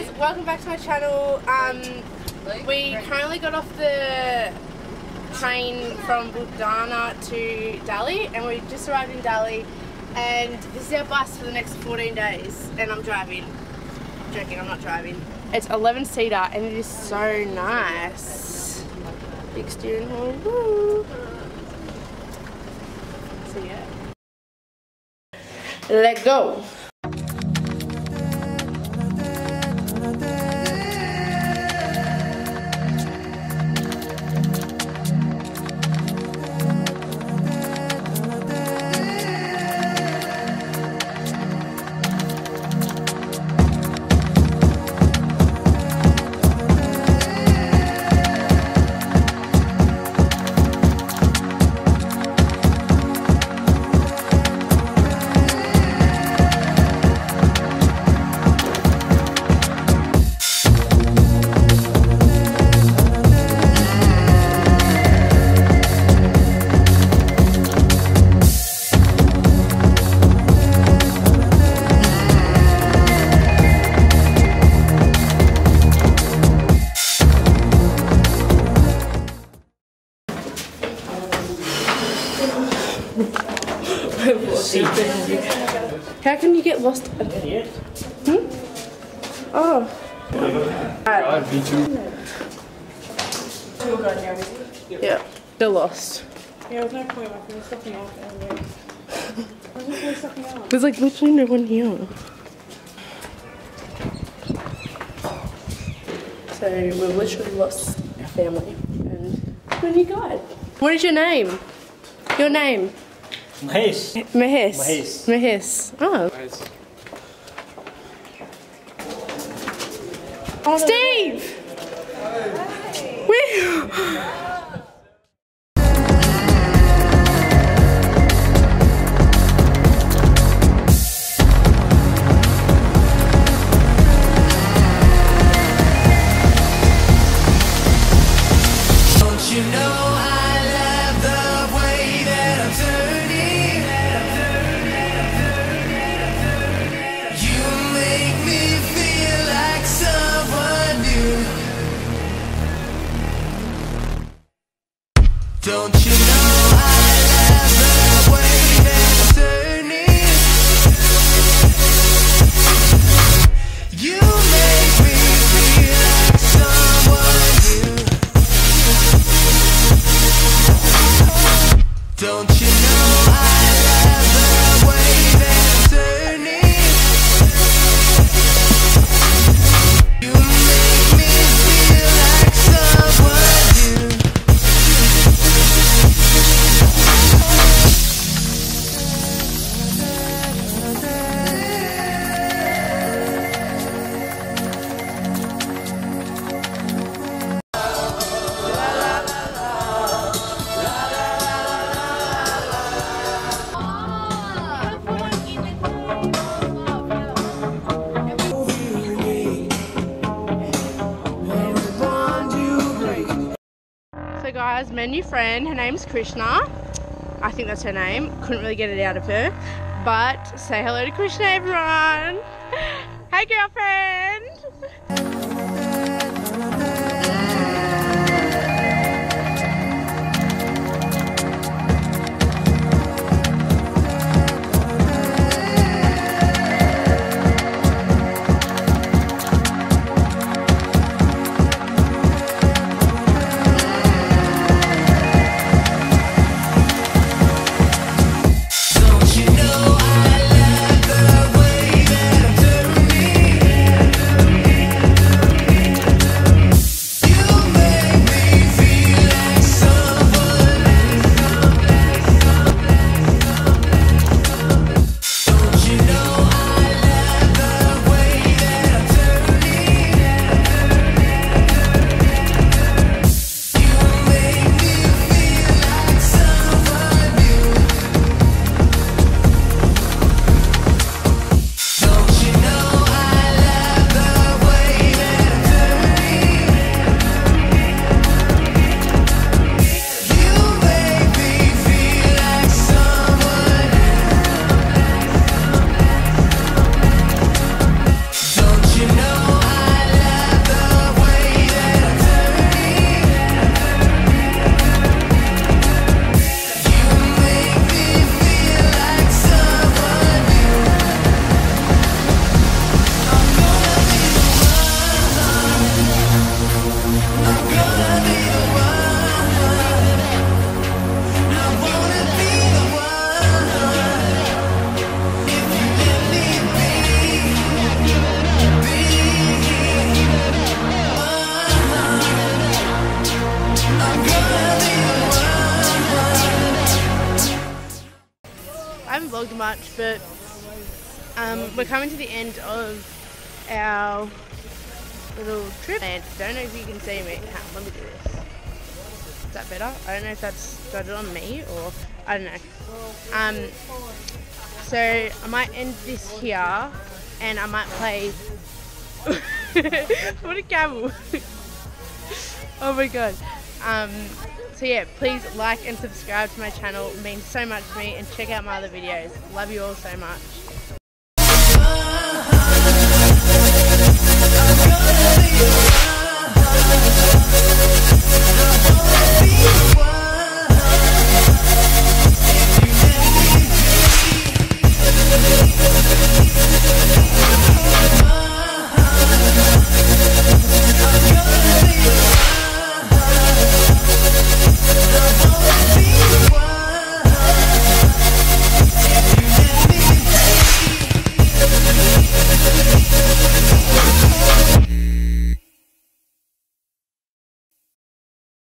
guys, welcome back to my channel. Um, we currently got off the train from Budana to Delhi and we just arrived in Delhi and this is our bus for the next 14 days and I'm driving. I'm joking, I'm not driving. It's 11 seater and it is so nice. Big steering wheel. Woo. So yeah. Let go. How can you get lost? Hmm? Oh. I'd be too. Yeah. They're lost. Yeah, there's no point. I can stop me anyway. There's no point stopping. There's like literally no one here. So we've literally lost our family and when you guide. What is your name? Your name? Mahesh. Mahes. Mahes. Mahes. Oh. Ah. Steve! Where? Don't you know I My new friend, her name's Krishna. I think that's her name. Couldn't really get it out of her. But say hello to Krishna, everyone. Hey, girlfriend. But um, we're coming to the end of our little trip. And I don't know if you can see me. Let me do this. Is that better? I don't know if that's got it on me or I don't know. Um, so I might end this here, and I might play. what a camel! oh my god. Um, so yeah, please like and subscribe to my channel. It means so much to me, and check out my other videos. Love you all so much.